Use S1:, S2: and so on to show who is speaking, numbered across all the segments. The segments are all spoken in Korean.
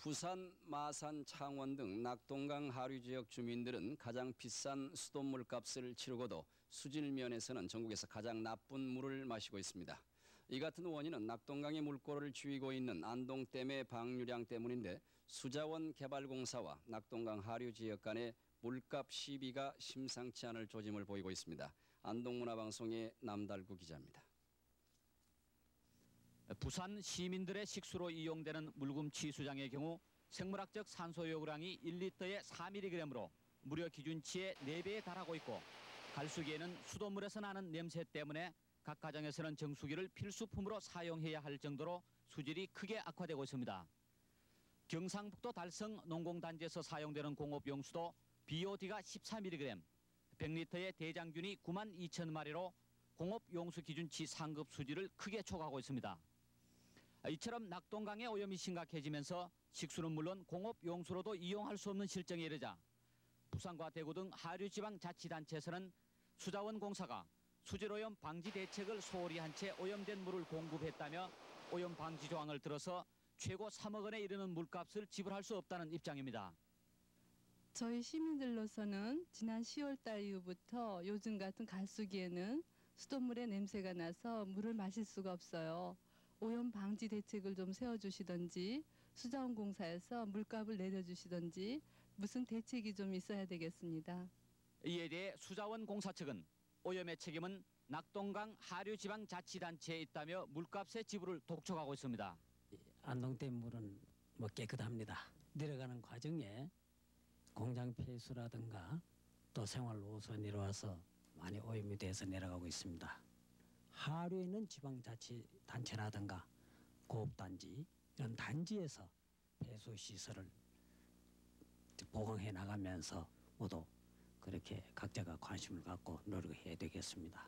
S1: 부산, 마산, 창원 등 낙동강 하류 지역 주민들은 가장 비싼 수돗물 값을 치르고도 수질 면에서는 전국에서 가장 나쁜 물을 마시고 있습니다. 이 같은 원인은 낙동강의 물꼬를 쥐고 있는 안동댐의 방류량 때문인데 수자원 개발공사와 낙동강 하류 지역 간의 물값 시비가 심상치 않을 조짐을 보이고 있습니다. 안동문화방송의 남달구 기자입니다.
S2: 부산 시민들의 식수로 이용되는 물금치 수장의 경우 생물학적 산소 요구량이 1리터에 4mg으로 무려 기준치의 4배에 달하고 있고 갈수기에는 수돗물에서 나는 냄새 때문에 각 가정에서는 정수기를 필수품으로 사용해야 할 정도로 수질이 크게 악화되고 있습니다. 경상북도 달성 농공단지에서 사용되는 공업용수도 BOD가 14mg, 100리터의 대장균이 9만 2천 마리로 공업용수 기준치 상급 수질을 크게 초과하고 있습니다. 이처럼 낙동강의 오염이 심각해지면서 식수는 물론 공업 용수로도 이용할 수 없는 실정에 이르자 부산과 대구 등 하류 지방 자치단체에서는 수자원 공사가 수질오염 방지 대책을 소홀히 한 채 오염된 물을 공급했다며 오염 방지 조항을 들어서 최고 3억 원에 이르는 물값을 지불할 수 없다는 입장입니다.
S3: 저희 시민들로서는 지난 10월 달 이후부터 요즘 같은 갈수기에는 수돗물에 냄새가 나서 물을 마실 수가 없어요. 오염 방지 대책을 좀 세워주시던지 수자원공사에서 물값을 내려주시던지 무슨 대책이 좀 있어야 되겠습니다.
S2: 이에 대해 수자원 공사 측은 오염의 책임은 낙동강 하류지방자치단체에 있다며 물값의 지불을 독촉하고 있습니다.
S4: 안동댐 물은 뭐 깨끗합니다. 내려가는 과정에 공장 폐수라든가 또 생활 노선 이루어서 많이 오염이 돼서 내려가고 있습니다. 하류에 있는 지방자치단체라든가 고업단지 이런 단지에서 폐수 시설을 보강해 나가면서 모두 그렇게 각자가 관심을 갖고 노력해야 되겠습니다.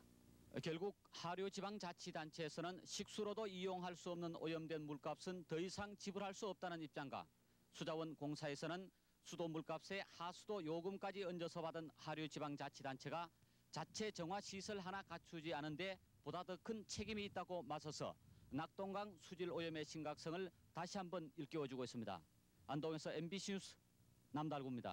S2: 결국 하류 지방자치단체에서는 식수로도 이용할 수 없는 오염된 물값은 더 이상 지불할 수 없다는 입장과 수자원 공사에서는 수도 물값에 하수도 요금까지 얹어서 받은 하류 지방자치단체가 자체 정화 시설 하나 갖추지 않은데 보다 더 큰 책임이 있다고 맞서서 낙동강 수질 오염의 심각성을 다시 한번 일깨워주고 있습니다. 안동에서 MBC 뉴스 남달구입니다.